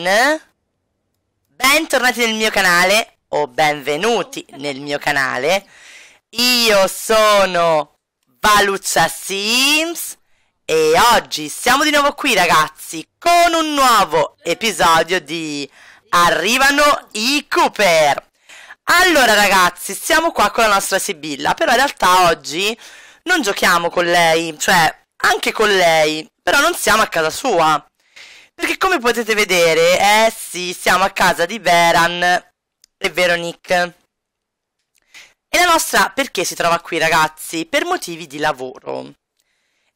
non. Bentornati nel mio canale o benvenuti nel mio canale. Io sono Valuccia Sims e oggi siamo di nuovo qui ragazzi con un nuovo episodio di Arrivano i Cooper. Allora ragazzi, siamo qua con la nostra Sibilla, però in realtà oggi non giochiamo con lei, cioè anche con lei, però non siamo a casa sua. Perché come potete vedere, eh sì, siamo a casa di Veran e Veronique. E la nostra perché si trova qui, ragazzi? Per motivi di lavoro.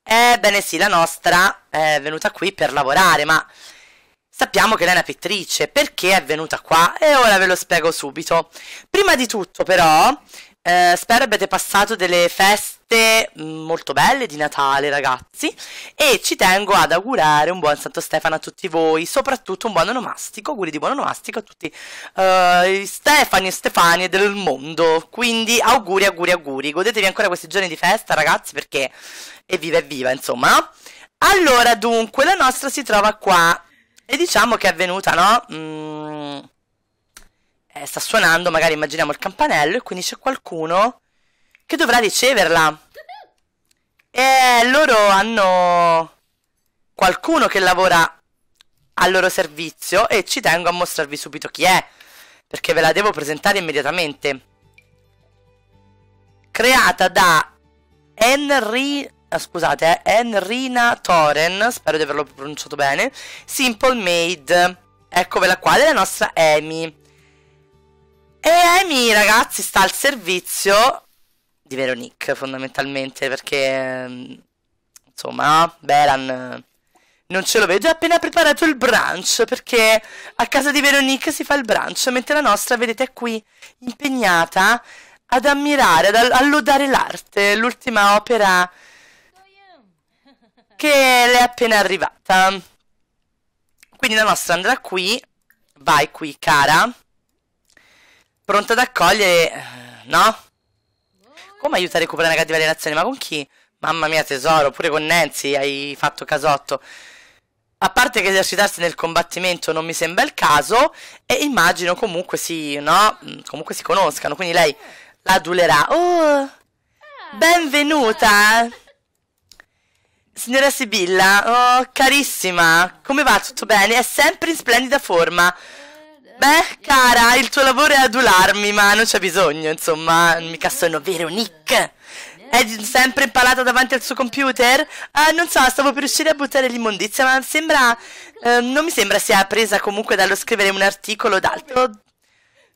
Ebbene sì, la nostra è venuta qui per lavorare, ma sappiamo che lei è una pittrice. Perché è venuta qua? E ora ve lo spiego subito. Prima di tutto, però, eh, spero abbiate passato delle feste mm, molto belle di Natale, ragazzi. E ci tengo ad augurare un buon Santo Stefano a tutti voi, soprattutto un buon onomastico. Auguri di buon onomastico a tutti i Stefani e Stefanie del mondo. Quindi auguri, auguri, auguri. Godetevi ancora questi giorni di festa, ragazzi, perché evviva, evviva, insomma. Allora, dunque, la nostra si trova qua. E diciamo che è venuta, no? Mm eh, sta suonando, magari immaginiamo il campanello e quindi c'è qualcuno che dovrà riceverla. E loro hanno qualcuno che lavora al loro servizio e ci tengo a mostrarvi subito chi è, perché ve la devo presentare immediatamente. Creata da Henry ah, scusate, eh, Enrina Toren, spero di averlo pronunciato bene, Simple Maid, eccovela qua, della nostra Amy. E Amy, ragazzi, sta al servizio di Veronique, fondamentalmente, perché, mm, insomma, Beran non ce lo vedo. È appena preparato il brunch, perché a casa di Veronique si fa il brunch, mentre la nostra, vedete, è qui, impegnata ad ammirare, ad allodare l'arte, l'ultima opera che le è appena arrivata. Quindi la nostra andrà qui, vai qui, cara pronta ad accogliere, eh, no? Come aiutare a recuperare una cattiva relazione? Ma con chi? Mamma mia tesoro, pure con Nancy hai fatto casotto. A parte che esercitarsi nel combattimento non mi sembra il caso, e immagino comunque si, no? Mm, comunque si conoscano, quindi lei la adulerà. Oh, benvenuta! Signora Sibilla, oh, carissima, come va? Tutto bene? È sempre in splendida forma. Beh, cara, il tuo lavoro è adularmi, ma non c'è bisogno, insomma, mica sono Veronique. È sempre impalata davanti al suo computer? Ah, non so, stavo per uscire a buttare l'immondizia, ma sembra... Eh, non mi sembra sia presa comunque dallo scrivere un articolo d'altro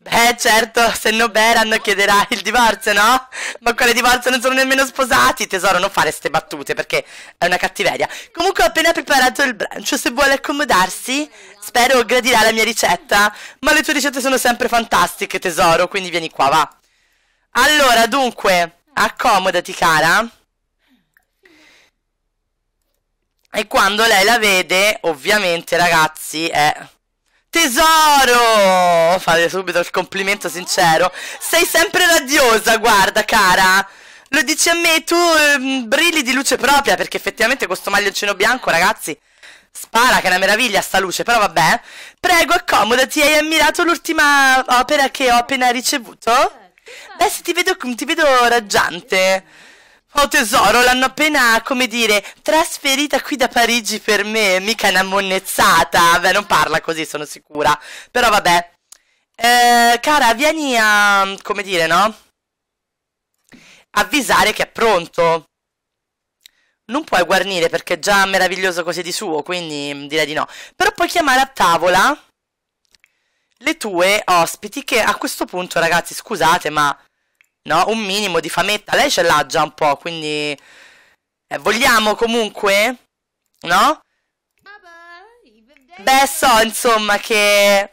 Beh, certo, se no Beran chiederà il divorzio, no? Ma quale divorzio non sono nemmeno sposati, tesoro, non fare ste battute perché è una cattiveria. Comunque ho appena preparato il brancio, se vuole accomodarsi, spero gradirà la mia ricetta. Ma le tue ricette sono sempre fantastiche, tesoro, quindi vieni qua, va. Allora, dunque, accomodati, cara. E quando lei la vede, ovviamente, ragazzi, è Tesoro! Fate subito il complimento sincero. Sei sempre radiosa, guarda, cara. Lo dici a me, tu eh, brilli di luce propria, perché effettivamente questo maglioncino bianco, ragazzi, spara che è una meraviglia sta luce, però vabbè. Prego, accomodati, hai ammirato l'ultima opera che ho appena ricevuto? Beh, se ti vedo, ti vedo raggiante. Oh tesoro, l'hanno appena, come dire, trasferita qui da Parigi per me, mica una monnezzata. Beh, non parla così, sono sicura. Però vabbè. Eh, cara, vieni a, come dire, no? Avvisare che è pronto. Non puoi guarnire perché è già meraviglioso così di suo, quindi direi di no. Però puoi chiamare a tavola le tue ospiti che a questo punto, ragazzi, scusate, ma no? Un minimo di fametta. Lei ce l'ha già un po', quindi... Eh, vogliamo comunque? No? Beh, so, insomma, che...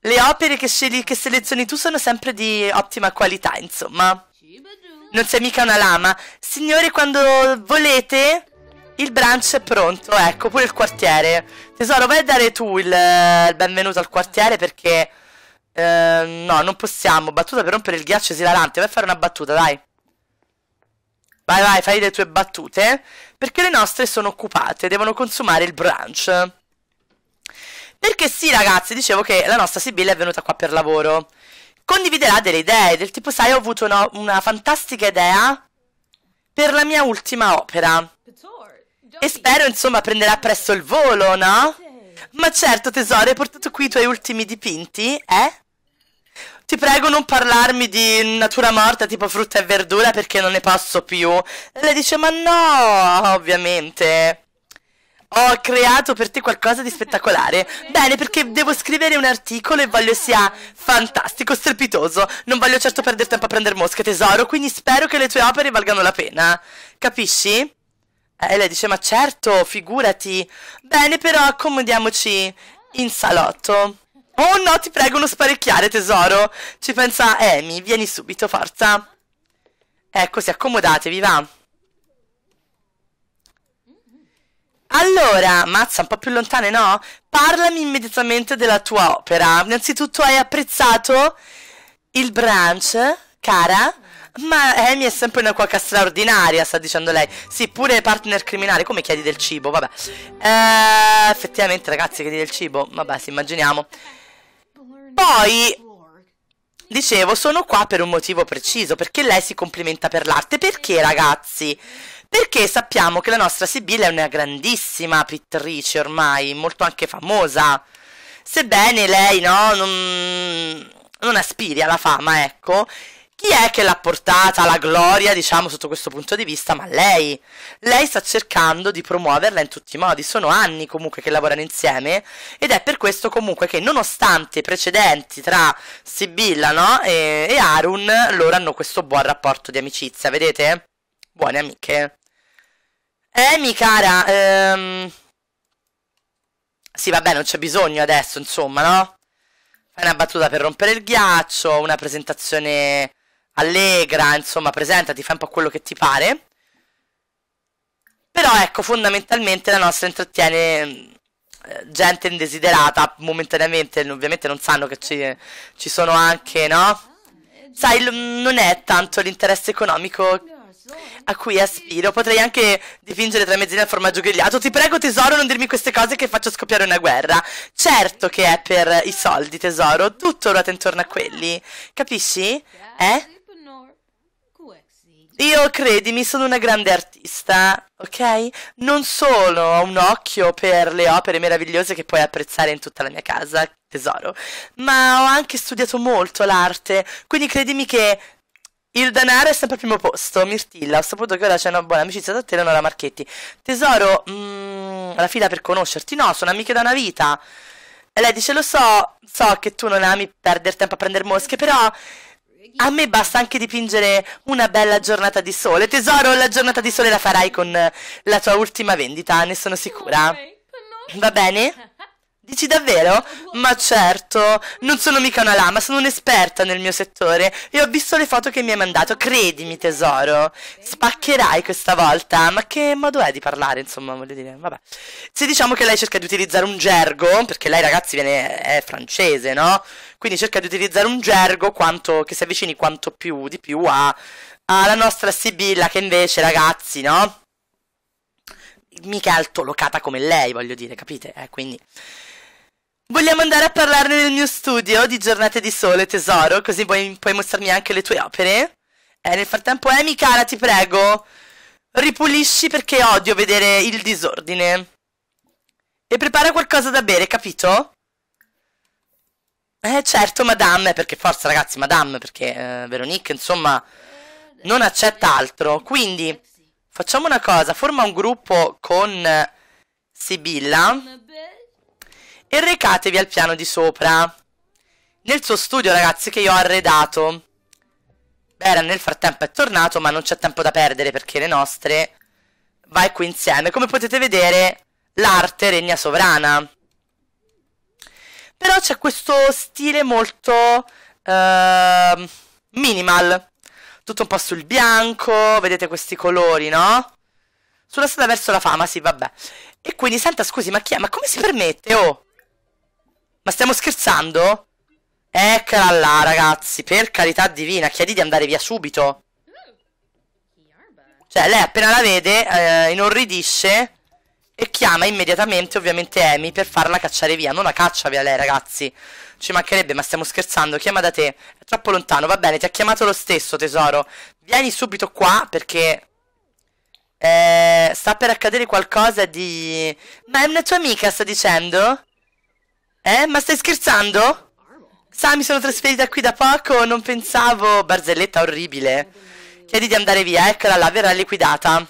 Le opere che, scegli, che selezioni tu sono sempre di ottima qualità, insomma. Non sei mica una lama. Signore, quando volete, il brunch è pronto. Ecco, pure il quartiere. Tesoro, vai a dare tu il, il benvenuto al quartiere perché eh, no, non possiamo. Battuta per rompere il ghiaccio esilarante. Vai a fare una battuta, dai. Vai, vai, fai le tue battute. Perché le nostre sono occupate, devono consumare il brunch. Perché sì, ragazzi, dicevo che la nostra Sibilla è venuta qua per lavoro. Condividerà delle idee, del tipo, sai, ho avuto una, una fantastica idea per la mia ultima opera. E spero, insomma, prenderà presto il volo, no? Ma certo, tesoro, hai portato qui i tuoi ultimi dipinti, eh? Ti prego non parlarmi di natura morta tipo frutta e verdura perché non ne posso più. E lei dice, ma no, ovviamente. Ho creato per te qualcosa di spettacolare. Bene, perché devo scrivere un articolo e voglio sia fantastico, strepitoso. Non voglio certo perdere tempo a prendere mosche, tesoro, quindi spero che le tue opere valgano la pena. Capisci? E lei dice, ma certo, figurati. Bene, però accomodiamoci in salotto. Oh no, ti prego, non sparecchiare, tesoro. Ci pensa Amy, vieni subito, forza. Eccoci, accomodatevi, va. Allora, mazza, un po' più lontane, no? Parlami immediatamente della tua opera. Innanzitutto hai apprezzato il brunch, cara? Ma Amy è sempre una cuoca straordinaria, sta dicendo lei. Sì, pure partner criminale, come chiedi del cibo, vabbè. Eh, effettivamente, ragazzi, chiedi del cibo. Vabbè, sì, immaginiamo. Poi, dicevo, sono qua per un motivo preciso, perché lei si complimenta per l'arte. Perché, ragazzi? Perché sappiamo che la nostra Sibilla è una grandissima pittrice ormai, molto anche famosa. Sebbene lei, no, non, non aspiri alla fama, ecco. Chi è che l'ha portata alla gloria, diciamo, sotto questo punto di vista? Ma lei. Lei sta cercando di promuoverla in tutti i modi. Sono anni comunque che lavorano insieme ed è per questo comunque che nonostante i precedenti tra Sibilla, no, e, e Arun, loro hanno questo buon rapporto di amicizia, vedete? Buone amiche. Amy, cara, ehm... Sì, vabbè, non c'è bisogno adesso, insomma, no? Fai una battuta per rompere il ghiaccio, una presentazione allegra, insomma, presentati, fai un po' quello che ti pare. Però ecco, fondamentalmente la nostra intrattiene eh, gente indesiderata momentaneamente, ovviamente non sanno che ci, ci sono anche, no? Sai, non è tanto l'interesse economico a cui aspiro. Potrei anche dipingere tre mezzine al formaggio grigliato. Ti prego, tesoro, non dirmi queste cose che faccio scoppiare una guerra. Certo che è per i soldi, tesoro. Tutto ruota intorno a quelli. Capisci? Eh? Io, credimi, sono una grande artista, ok? Non solo ho un occhio per le opere meravigliose che puoi apprezzare in tutta la mia casa, tesoro, ma ho anche studiato molto l'arte, quindi credimi che il denaro è sempre al primo posto. Mirtilla, ho saputo che ora c'è una buona amicizia tra te Leonora Marchetti. Tesoro, mm, la fila per conoscerti? No, sono amiche da una vita. E lei dice, lo so, so che tu non ami perdere tempo a prendere mosche, però a me basta anche dipingere una bella giornata di sole. Tesoro, la giornata di sole la farai con la tua ultima vendita, ne sono sicura. Va bene? Dici davvero? Ma certo, non sono mica una lama, sono un'esperta nel mio settore e ho visto le foto che mi hai mandato, credimi tesoro, spaccherai questa volta, ma che modo è di parlare, insomma, voglio dire, vabbè. Se diciamo che lei cerca di utilizzare un gergo, perché lei ragazzi viene, è francese, no? Quindi cerca di utilizzare un gergo quanto, che si avvicini quanto più di più a, alla nostra Sibilla che invece ragazzi, no? Mica è altolocata come lei, voglio dire, capite? Eh, quindi... Vogliamo andare a parlarne nel mio studio di giornate di sole, tesoro, così puoi, puoi mostrarmi anche le tue opere? Eh, nel frattempo, Amy, cara, ti prego, ripulisci perché odio vedere il disordine. E prepara qualcosa da bere, capito? Eh, certo, madame, perché forza, ragazzi, madame, perché eh, Veronique, insomma, non accetta altro. Quindi, facciamo una cosa, forma un gruppo con Sibilla e recatevi al piano di sopra. Nel suo studio, ragazzi, che io ho arredato. Bera nel frattempo è tornato, ma non c'è tempo da perdere perché le nostre vai qui insieme. Come potete vedere, l'arte regna sovrana. Però c'è questo stile molto uh, minimal. Tutto un po' sul bianco, vedete questi colori, no? Sulla strada verso la fama, sì, vabbè. E quindi, senta, scusi, ma chi è? Ma come si permette, oh? Ma stiamo scherzando? Eccola là, ragazzi. Per carità divina, chiedi di andare via subito. Cioè, lei appena la vede, eh, inorridisce e chiama immediatamente ovviamente Amy per farla cacciare via. Non la caccia via lei, ragazzi. Ci mancherebbe, ma stiamo scherzando. Chiama da te. È troppo lontano. Va bene, ti ha chiamato lo stesso, tesoro. Vieni subito qua perché eh, sta per accadere qualcosa di... Ma è una tua amica, sta dicendo? Eh? Ma stai scherzando? Sa, mi sono trasferita qui da poco, non pensavo... Barzelletta orribile. Chiedi di andare via, eccola là, verrà liquidata.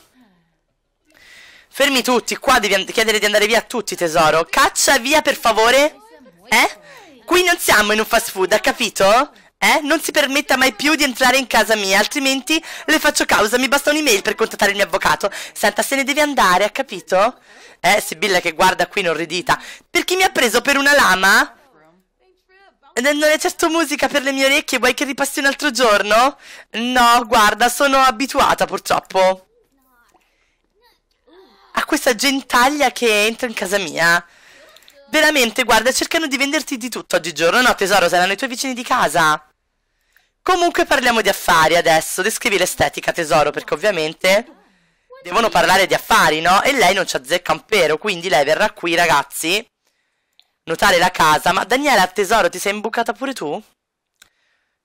Fermi tutti, qua devi chiedere di andare via a tutti, tesoro. Caccia via, per favore. Eh? Qui non siamo in un fast food, ha capito? Eh? Non si permetta mai più di entrare in casa mia, altrimenti le faccio causa. Mi basta un'email per contattare il mio avvocato. Senta, se ne deve andare, ha capito? Eh, Sibilla che guarda qui inorridita. Per chi mi ha preso per una lama? Non è certo musica per le mie orecchie, vuoi che ripassi un altro giorno? No, guarda, sono abituata purtroppo a questa gentaglia che entra in casa mia. Veramente, guarda, cercano di venderti di tutto oggigiorno. No, tesoro, saranno i tuoi vicini di casa. Comunque parliamo di affari adesso. Descrivi l'estetica, tesoro, perché ovviamente devono parlare di affari, no? E lei non ci azzecca un pero, quindi lei verrà qui, ragazzi, notare la casa. Ma Daniela, tesoro, ti sei imbucata pure tu?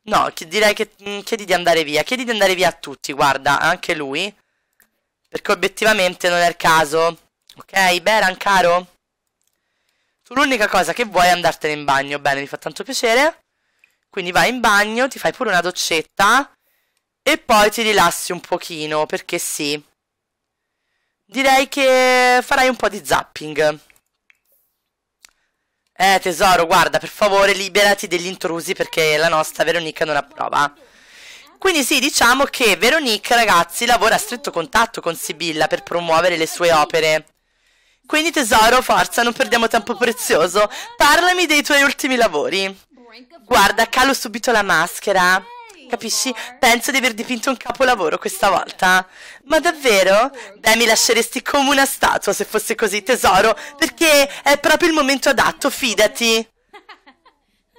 No, direi che mm, chiedi di andare via. Chiedi di andare via a tutti, guarda, anche lui. Perché obiettivamente non è il caso. Ok, Beran, caro? Tu l'unica cosa che vuoi è andartene in bagno. Bene, mi fa tanto piacere. Quindi vai in bagno, ti fai pure una doccetta. E poi ti rilassi un pochino, perché sì. Direi che farai un po' di zapping. Eh, tesoro, guarda, per favore, liberati degli intrusi perché la nostra Veronica non approva. Quindi sì, diciamo che Veronique, ragazzi, lavora a stretto contatto con Sibilla per promuovere le sue opere. Quindi tesoro, forza, non perdiamo tempo prezioso. Parlami dei tuoi ultimi lavori. Guarda, calo subito la maschera. Capisci? Penso di aver dipinto un capolavoro questa volta. Ma davvero? Beh, mi lasceresti come una statua se fosse così, tesoro, perché è proprio il momento adatto, fidati.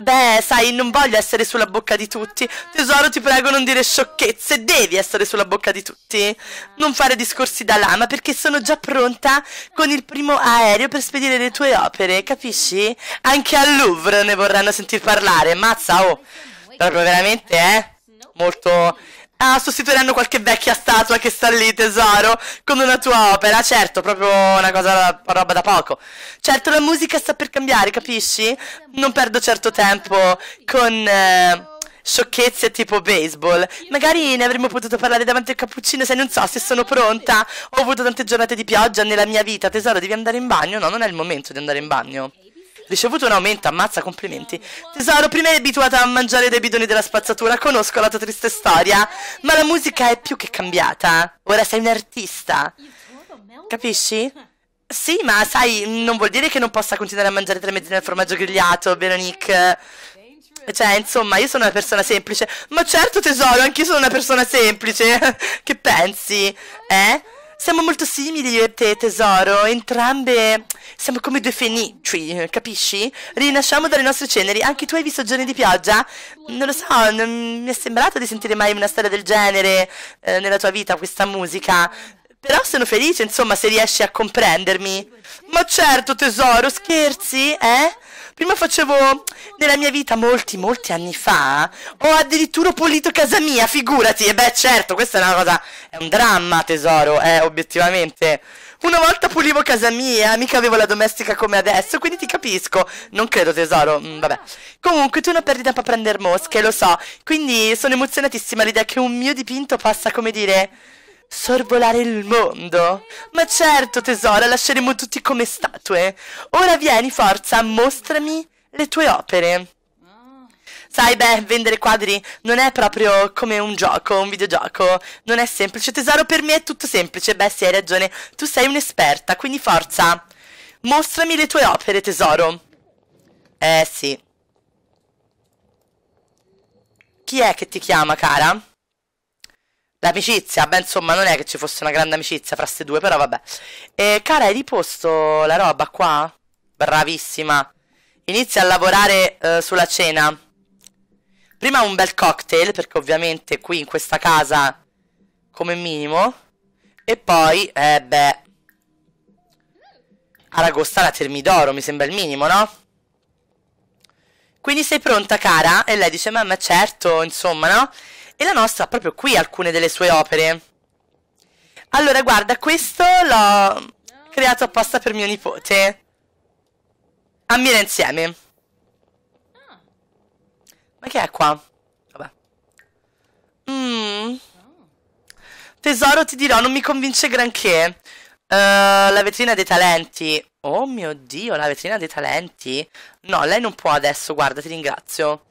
Beh, sai, non voglio essere sulla bocca di tutti. Tesoro, ti prego, non dire sciocchezze. Devi essere sulla bocca di tutti. Non fare discorsi da lama, perché sono già pronta con il primo aereo per spedire le tue opere, capisci? Anche al Louvre ne vorranno sentir parlare. Mazza, oh. Proprio veramente, eh? Molto Ah, sostituiranno qualche vecchia statua che sta lì, tesoro, con una tua opera. Certo, proprio una cosa, roba da poco. Certo, la musica sta per cambiare, capisci? Non perdo certo tempo con... Eh, sciocchezze tipo baseball. Magari ne avremmo potuto parlare davanti al cappuccino se non so se sono pronta. Ho avuto tante giornate di pioggia nella mia vita. Tesoro, devi andare in bagno? No, non è il momento di andare in bagno. Ricevuto un aumento, ammazza, complimenti. Tesoro, prima eri abituata a mangiare dai bidoni della spazzatura, conosco la tua triste storia, ma la musica è più che cambiata. Ora sei un artista. Capisci? Sì, ma sai, non vuol dire che non possa continuare a mangiare tre mezzi nel formaggio grigliato, Veronique. Cioè, insomma, io sono una persona semplice. Ma certo, tesoro, anch'io sono una persona semplice. che pensi? Eh? Siamo molto simili io e te, tesoro. Entrambe siamo come due fenici, capisci? Rinasciamo dalle nostre ceneri. Anche tu hai visto giorni di pioggia? Non lo so, non mi è sembrato di sentire mai una storia del genere eh, nella tua vita, questa musica. Però sono felice, insomma, se riesci a comprendermi. Ma certo, tesoro, scherzi, eh? Prima facevo nella mia vita molti, molti anni fa. Ho addirittura pulito casa mia, figurati. E beh, certo, questa è una cosa. È un dramma, tesoro, eh, obiettivamente. Una volta pulivo casa mia, mica avevo la domestica come adesso, quindi ti capisco. Non credo, tesoro. Mm, vabbè. Comunque, tu non perdi tempo a prendere mosche, lo so. Quindi sono emozionatissima all'idea che un mio dipinto possa, come dire sorvolare il mondo. Ma certo, tesoro, lasceremo tutti come statue. Ora vieni, forza, mostrami le tue opere. Sai, beh, vendere quadri non è proprio come un gioco, un videogioco. Non è semplice, tesoro, per me è tutto semplice. Beh, sì, hai ragione, tu sei un'esperta, quindi forza. Mostrami le tue opere, tesoro. Eh, sì. Chi è che ti chiama, cara? L'amicizia, beh insomma non è che ci fosse una grande amicizia fra queste due, però vabbè. E cara, hai riposto la roba qua? Bravissima. Inizia a lavorare eh, sulla cena. Prima un bel cocktail, perché ovviamente qui in questa casa come minimo. E poi, eh beh... Aragosta la Termidoro, mi sembra il minimo, no? Quindi sei pronta, cara? E lei dice, mamma, certo, insomma, no? E la nostra ha proprio qui alcune delle sue opere. Allora, guarda, questo l'ho creato apposta per mio nipote. Ammira insieme. Ma che è qua? Vabbè. Mmm. Tesoro, ti dirò, non mi convince granché. Uh, la vetrina dei talenti. Oh mio Dio, la vetrina dei talenti. No, lei non può adesso, guarda, ti ringrazio.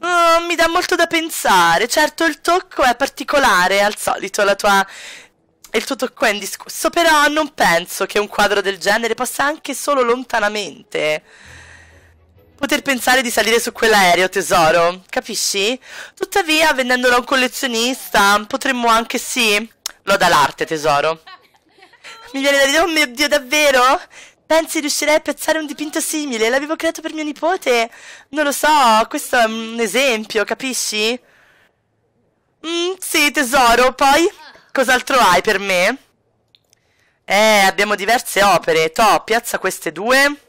Oh, mi dà molto da pensare. Certo, il tocco è particolare, al solito, la tua il tuo tocco è indiscusso, però non penso che un quadro del genere possa anche solo lontanamente poter pensare di salire su quell'aereo, tesoro, capisci? Tuttavia, vendendolo a un collezionista, potremmo anche sì. Loda l'arte, tesoro. Mi viene da dire, oh mio Dio, davvero? Pensi riuscirei a piazzare un dipinto simile? L'avevo creato per mio nipote? Non lo so, questo è un esempio, capisci? Mm, sì, tesoro, poi... Cos'altro hai per me? Eh, abbiamo diverse opere. To, piazza queste due.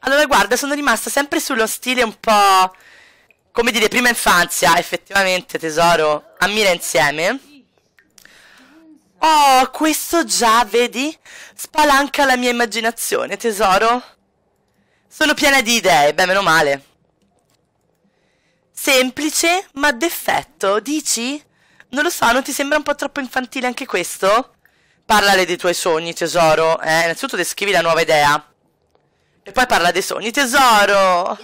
Allora, guarda, sono rimasta sempre sullo stile un po'... Come dire, prima infanzia, effettivamente, tesoro. Ammira insieme. Oh, questo già, vedi? Spalanca la mia immaginazione, tesoro. Sono piena di idee, beh, meno male. Semplice, ma d'effetto, dici? Non lo so, non ti sembra un po' troppo infantile anche questo? Parlale dei tuoi sogni, tesoro. Eh, innanzitutto descrivi la nuova idea. E poi parla dei sogni, tesoro.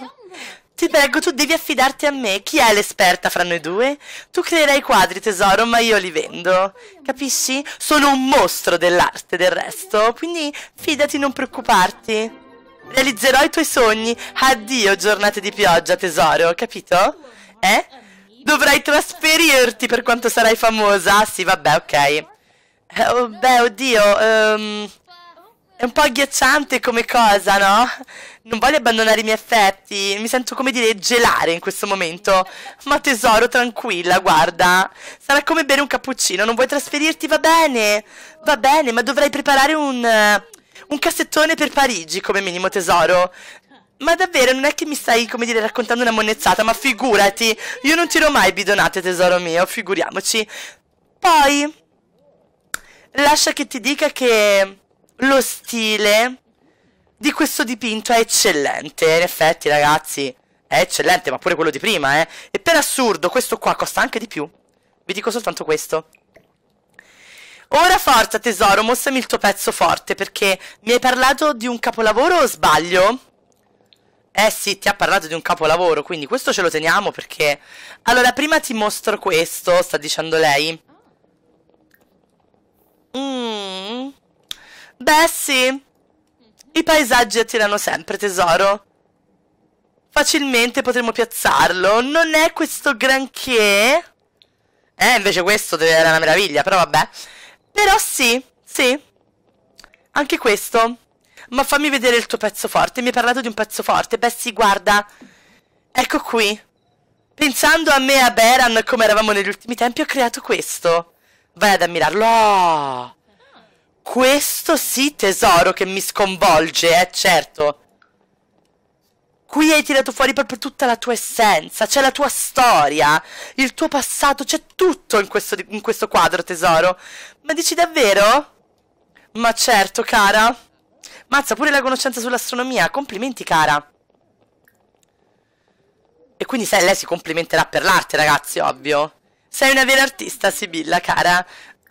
Ti prego, tu devi affidarti a me. Chi è l'esperta fra noi due? Tu creerai quadri, tesoro, ma io li vendo. Capisci? Sono un mostro dell'arte, del resto. Quindi fidati, non preoccuparti. Realizzerò i tuoi sogni. Addio, giornate di pioggia, tesoro. Capito? Eh? Dovrai trasferirti per quanto sarai famosa. Sì, vabbè, ok. Eh, oh, beh, oddio. Um, è un po' agghiacciante come cosa, no? Non voglio abbandonare i miei affetti. Mi sento, come dire, gelare in questo momento. Ma tesoro, tranquilla, guarda. Sarà come bere un cappuccino. Non vuoi trasferirti? Va bene. Va bene, ma dovrai preparare un... Un cassettone per Parigi, come minimo tesoro. Ma davvero, non è che mi stai, come dire, raccontando una monnezzata, ma figurati, io non tiro mai bidonate, tesoro mio, figuriamoci. Poi, lascia che ti dica che lo stile di questo dipinto è eccellente. In effetti, ragazzi, è eccellente, ma pure quello di prima, eh. E per assurdo, questo qua costa anche di più. Vi dico soltanto questo. Ora forza, tesoro, mostrami il tuo pezzo forte, perché mi hai parlato di un capolavoro o sbaglio? Eh sì, ti ha parlato di un capolavoro, quindi questo ce lo teniamo perché... Allora, prima ti mostro questo, sta dicendo lei. Mm. Beh sì, i paesaggi attirano sempre, tesoro. Facilmente potremo piazzarlo. Non è questo granché? Eh, invece questo deve essere una meraviglia, però vabbè. Però sì, sì. Anche questo. Ma fammi vedere il tuo pezzo forte. Mi hai parlato di un pezzo forte. Beh, sì, guarda. Ecco qui. Pensando a me e a Beran come eravamo negli ultimi tempi, ho creato questo. Vai ad ammirarlo. Oh, questo sì, tesoro, che mi sconvolge, eh, certo. Qui hai tirato fuori proprio tutta la tua essenza, c'è la tua storia, il tuo passato, c'è tutto in questo, in questo quadro, tesoro. Ma dici davvero? Ma certo, cara. Mazza, pure la conoscenza sull'astronomia. Complimenti, cara. E quindi sai, lei si complimenterà per l'arte, ragazzi, ovvio. Sei una vera artista, Sibilla, cara.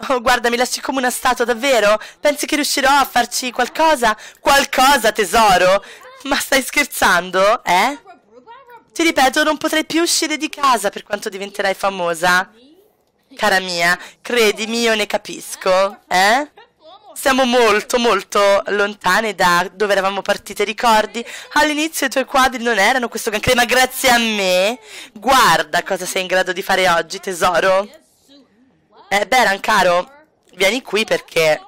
Oh, guarda, mi lasci come una statua, davvero? Pensi che riuscirò a farci qualcosa? Qualcosa, tesoro? Ma stai scherzando, eh? Ti ripeto, non potrai più uscire di casa per quanto diventerai famosa. Cara mia, credimi, io ne capisco, eh? Siamo molto, molto lontane da dove eravamo partite, ricordi? All'inizio i tuoi quadri non erano questo granché, ma grazie a me, guarda cosa sei in grado di fare oggi, tesoro. Eh, Beran, caro, vieni qui perché...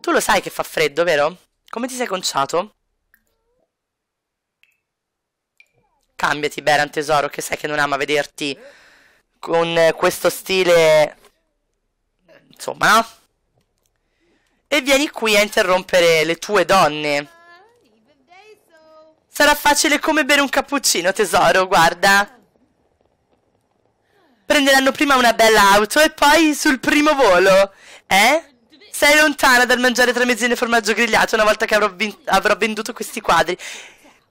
Tu lo sai che fa freddo, vero? Come ti sei conciato? Cambiati, Beran, tesoro, che sai che non ama vederti con questo stile... Insomma, no? e vieni qui a interrompere le tue donne. Sarà facile come bere un cappuccino, tesoro, guarda. Prenderanno prima una bella auto e poi sul primo volo. Eh? Sei lontana dal mangiare tre mezzine e formaggio grigliato una volta che avrò, avrò venduto questi quadri.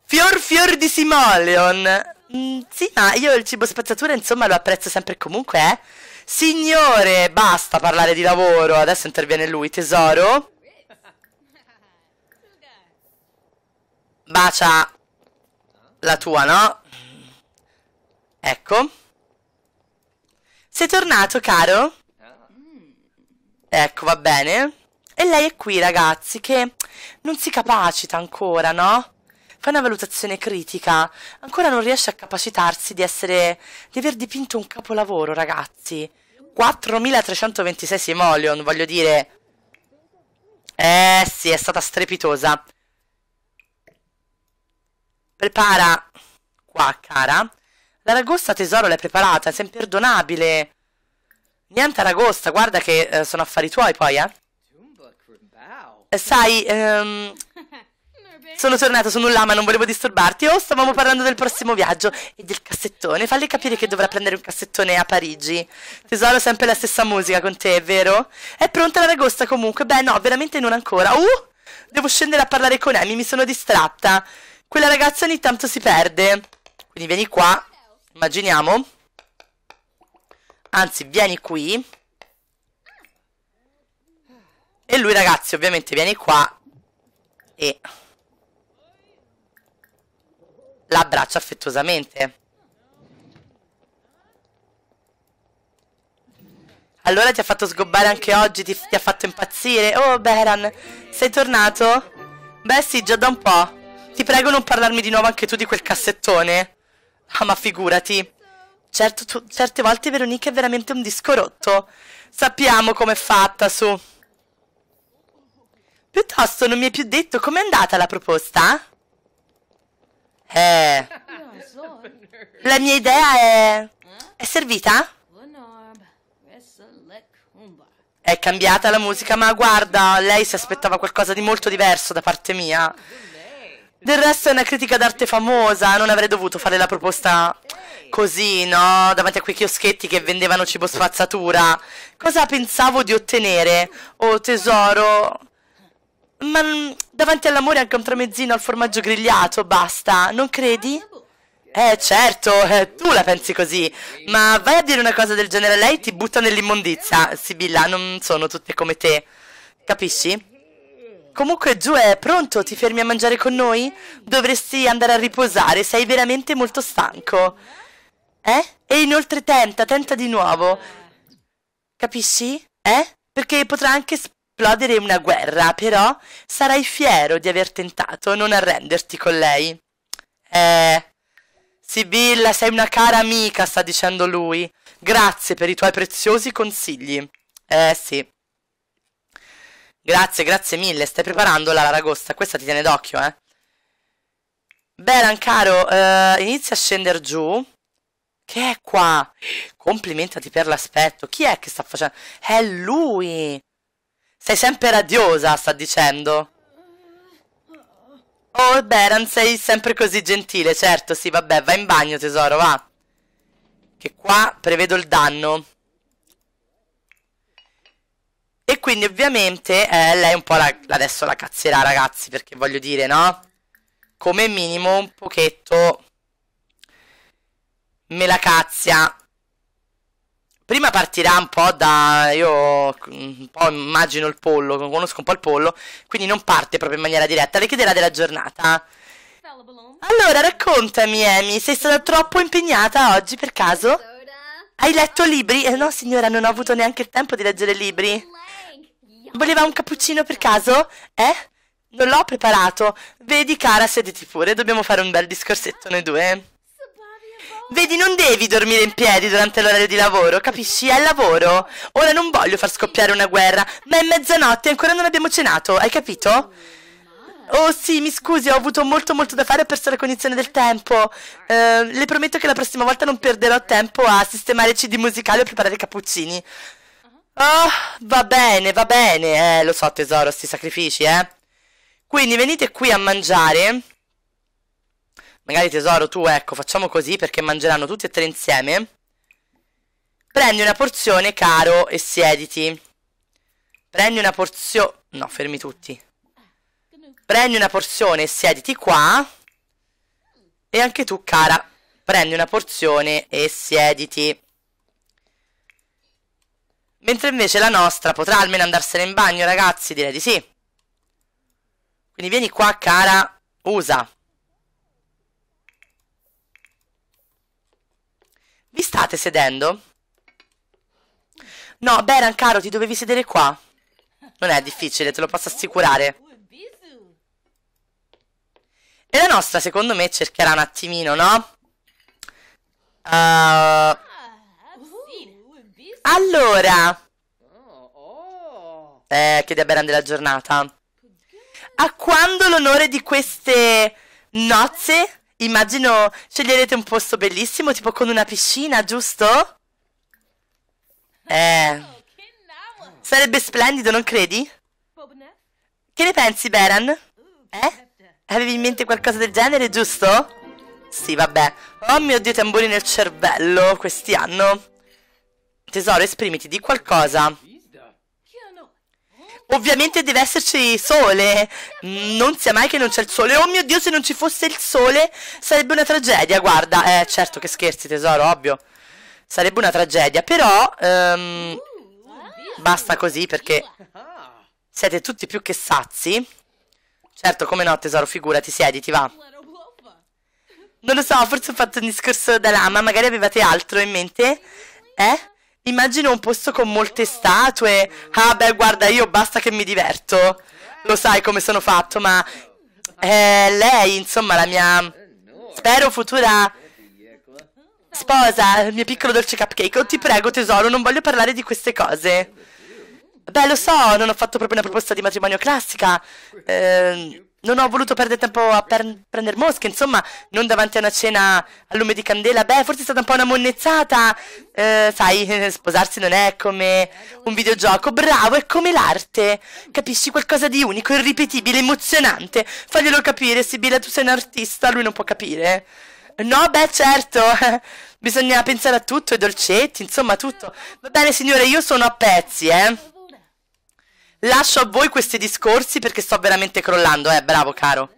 Fior fior di Simoleon. Mm, sì, ma io il cibo spazzatura insomma lo apprezzo sempre e comunque, eh. Signore, basta parlare di lavoro. Adesso interviene lui, tesoro. Bacia la tua, no? Ecco. Sei tornato, caro? Ecco, va bene. E lei è qui, ragazzi, che non si capacita ancora, no? Fa una valutazione critica. Ancora non riesce a capacitarsi di essere... di aver dipinto un capolavoro, ragazzi. 4326 simoleon, voglio dire... Eh sì, è stata strepitosa. Prepara... Qua, cara. L'aragosta tesoro l'hai preparata, sei imperdonabile. Niente aragosta, guarda che eh, sono affari tuoi poi, eh. sai, ehm, sono tornato, sono un lama, non volevo disturbarti. Oh, stavamo parlando del prossimo viaggio e del cassettone. Falli capire che dovrà prendere un cassettone a Parigi. Tesoro, sempre la stessa musica con te, vero? È pronta l'aragosta comunque? Beh, no, veramente non ancora. Uh, devo scendere a parlare con Amy, mi sono distratta. Quella ragazza ogni tanto si perde. Quindi vieni qua. Immaginiamo. Anzi, vieni qui. E lui, ragazzi, ovviamente vieni qua e l'abbraccia affettuosamente. Allora ti ha fatto sgobbare anche oggi, ti, ti ha fatto impazzire. Oh, Beran, sei tornato? Beh sì, già da un po'. Ti prego non parlarmi di nuovo anche tu di quel cassettone. Ah, ma figurati. Certo, tu, certe volte Veronica è veramente un disco rotto. Sappiamo com'è fatta, su. Piuttosto non mi hai più detto com'è andata la proposta? Eh. La mia idea è... È servita? È cambiata la musica, ma guarda, lei si aspettava qualcosa di molto diverso da parte mia. Del resto è una critica d'arte famosa, non avrei dovuto fare la proposta così, no? Davanti a quei chioschetti che vendevano cibo spazzatura. Cosa pensavo di ottenere? Oh tesoro... Ma davanti all'amore anche un tramezzino al formaggio grigliato, basta, non credi? Eh certo, eh, tu la pensi così, ma vai a dire una cosa del genere a lei ti butta nell'immondizia. Sibilla, non sono tutte come te, capisci? Comunque giù è pronto, ti fermi a mangiare con noi? Dovresti andare a riposare, sei veramente molto stanco. Eh? E inoltre tenta, tenta di nuovo. Capisci? Eh? Perché potrà anche esplodere una guerra, però sarai fiero di aver tentato, non arrenderti con lei. Eh... Sibilla, sei una cara amica, sta dicendo lui. Grazie per i tuoi preziosi consigli. Eh sì. Grazie, grazie mille. Stai preparando la ragosta. Questa ti tiene d'occhio, eh. Beran, caro, uh, inizia a scendere giù. Che è qua? Complimentati per l'aspetto. Chi è che sta facendo? È lui. Sei sempre radiosa, sta dicendo. Oh, Beran, sei sempre così gentile. Certo, sì, vabbè, va in bagno, tesoro, va. Che qua prevedo il danno. E quindi ovviamente eh, lei un po' la, adesso la cazzerà ragazzi perché voglio dire no? Come minimo un pochetto me la cazzia. Prima partirà un po' da... io un po' immagino il pollo, conosco un po' il pollo, quindi non parte proprio in maniera diretta, le chiederà della giornata. Allora raccontami Amy, sei stata troppo impegnata oggi per caso? Hai letto libri? Eh, no signora, non ho avuto neanche il tempo di leggere libri. Voleva un cappuccino per caso? Eh? Non l'ho preparato. Vedi, cara, sediti pure, dobbiamo fare un bel discorsetto noi due. Vedi, non devi dormire in piedi durante l'orario di lavoro, capisci? È lavoro. Ora non voglio far scoppiare una guerra, ma è mezzanotte e ancora non abbiamo cenato, hai capito? Oh sì, mi scusi, ho avuto molto molto da fare e ho perso la cognizione del tempo. Uh, le prometto che la prossima volta non perderò tempo a sistemare CD musicali o preparare cappuccini. Ah, va bene, va bene. Eh, lo so tesoro, sti sacrifici, eh. Quindi venite qui a mangiare. Magari tesoro, tu, ecco, facciamo così perché mangeranno tutti e tre insieme. Prendi una porzione, caro, e siediti. Prendi una porzione... No, fermi tutti. Prendi una porzione e siediti qua. E anche tu, cara, prendi una porzione e siediti. Mentre invece la nostra potrà almeno andarsene in bagno, ragazzi, direi di sì. Quindi vieni qua, cara, usa. Vi state sedendo? No, Beran, caro, ti dovevi sedere qua. Non è difficile, te lo posso assicurare. E la nostra, secondo me, cercherà un attimino, no? Uh, allora. Eh, chiede a Beran della giornata. A quando l'onore di queste nozze? Immagino sceglierete un posto bellissimo, tipo con una piscina, giusto? Eh. Sarebbe splendido, non credi? Che ne pensi, Beran? Eh? Avevi in mente qualcosa del genere, giusto? Sì, vabbè. Oh mio Dio, tamburi nel cervello, questi hanno. Tesoro, esprimiti di qualcosa. Ovviamente deve esserci sole. Non sia mai che non c'è il sole. Oh mio Dio, se non ci fosse il sole sarebbe una tragedia. Guarda, eh, certo che scherzi, tesoro, ovvio. Sarebbe una tragedia. Però, um, basta così perché siete tutti più che sazi. Certo, come no, tesoro, figurati, siediti, va. Non lo so, forse ho fatto un discorso da lama, magari avevate altro in mente? Eh? Immagino un posto con molte statue. Ah, beh, guarda, io basta che mi diverto. Lo sai come sono fatto, ma... Eh, lei, insomma, la mia... Spero futura... Sposa, il mio piccolo dolce cupcake. Oh, ti prego, tesoro, non voglio parlare di queste cose. Beh, lo so, non ho fatto proprio una proposta di matrimonio classica. Eh, non ho voluto perdere tempo a per prendere mosche, insomma, non davanti a una cena a lume di candela. Beh, forse è stata un po' una monnezzata. Eh, sai, sposarsi non è come un videogioco. Bravo, è come l'arte. Capisci qualcosa di unico, irripetibile, emozionante. Faglielo capire, Sibilla, tu sei un artista, lui non può capire. No, beh, certo. Bisogna pensare a tutto, ai dolcetti, insomma, tutto. Va bene, signore, io sono a pezzi, eh. Lascio a voi questi discorsi perché sto veramente crollando, eh, bravo caro.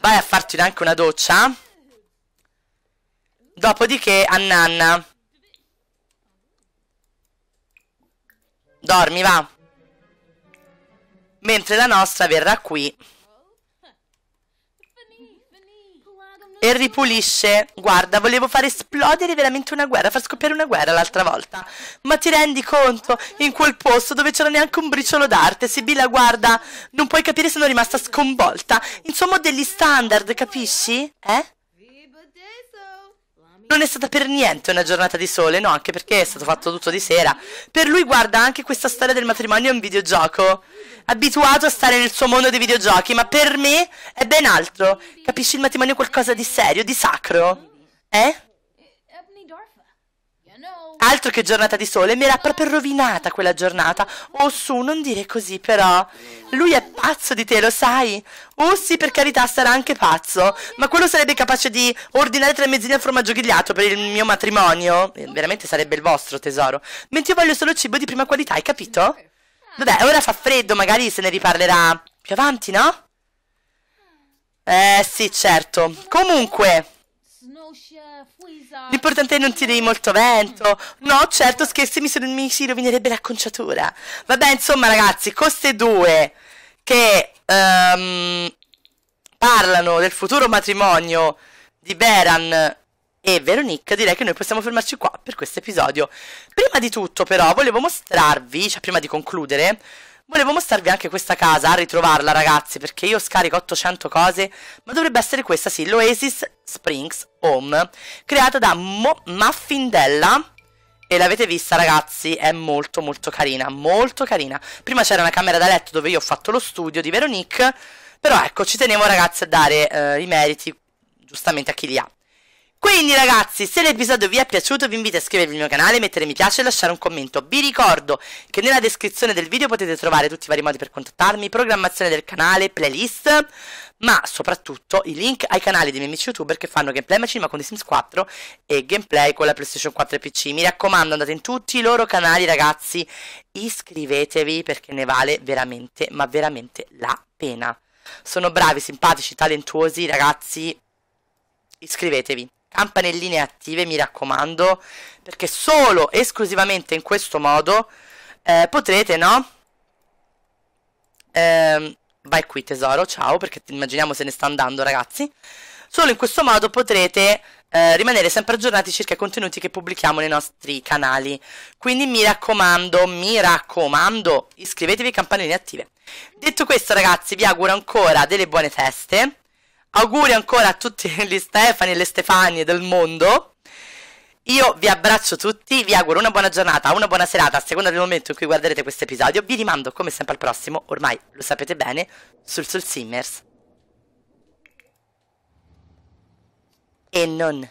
Vai a farti anche una doccia. Dopodiché, Annanna. Dormi, va. Mentre la nostra verrà qui e ripulisce. Guarda, volevo far esplodere veramente una guerra, far scoppiare una guerra l'altra volta. Ma ti rendi conto? In quel posto dove c'era neanche un briciolo d'arte, Sibilla, guarda, non puoi capire se sono rimasta sconvolta. Insomma, degli standard, capisci? Eh? Non è stata per niente una giornata di sole, no, anche perché è stato fatto tutto di sera. Per lui, guarda, anche questa storia del matrimonio è un videogioco. Abituato a stare nel suo mondo dei videogiochi, ma per me è ben altro. Capisci il matrimonio è qualcosa di serio, di sacro? Eh? Altro che giornata di sole, mi era proprio rovinata quella giornata. Oh su, non dire così però. Lui è pazzo di te, lo sai? Oh sì, per carità, sarà anche pazzo. Ma quello sarebbe capace di ordinare tre mezzini al formaggio grigliato per il mio matrimonio? Eh, veramente sarebbe il vostro, tesoro. Mentre io voglio solo cibo di prima qualità, hai capito? Vabbè, ora fa freddo, magari se ne riparlerà più avanti, no? Eh sì, certo. Comunque... L'importante è non tiri molto vento. No, certo, scherzi, mi, mi si rovinerebbe l'acconciatura. Vabbè, insomma, ragazzi, queste due che um, parlano del futuro matrimonio di Beran e Veronique, direi che noi possiamo fermarci qua per questo episodio. Prima di tutto, però, volevo mostrarvi, cioè prima di concludere, Volevo mostrarvi anche questa casa, a ritrovarla ragazzi, perché io scarico 800 cose, ma dovrebbe essere questa, sì, l'Oasis Springs Home, creata da Mo Muffindella, e l'avete vista ragazzi, è molto molto carina, molto carina. Prima c'era una camera da letto dove io ho fatto lo studio di Veronique, però ecco, ci tenevo ragazzi a dare eh, i meriti giustamente a chi li ha. Quindi ragazzi, se l'episodio vi è piaciuto vi invito a iscrivervi al mio canale, mettere mi piace e lasciare un commento. Vi ricordo che nella descrizione del video potete trovare tutti i vari modi per contattarmi, programmazione del canale, playlist, ma soprattutto i link ai canali dei miei amici youtuber che fanno gameplay machinima con The Sims 4 e gameplay con la PlayStation 4 e PC. Mi raccomando, andate in tutti i loro canali ragazzi, iscrivetevi perché ne vale veramente, ma veramente la pena. Sono bravi, simpatici, talentuosi ragazzi, iscrivetevi campanelline attive, mi raccomando, perché solo esclusivamente in questo modo eh, potrete, no? Eh, vai qui tesoro, ciao, perché immaginiamo se ne sta andando ragazzi. Solo in questo modo potrete eh, rimanere sempre aggiornati circa i contenuti che pubblichiamo nei nostri canali. Quindi mi raccomando, mi raccomando, iscrivetevi campanelline attive. Detto questo ragazzi, vi auguro ancora delle buone feste Auguri ancora a tutti gli Stefani e le Stefanie del mondo. Io vi abbraccio tutti, vi auguro una buona giornata, una buona serata a seconda del momento in cui guarderete questo episodio. Vi rimando come sempre al prossimo, ormai lo sapete bene, sul Soul Simmers. E non.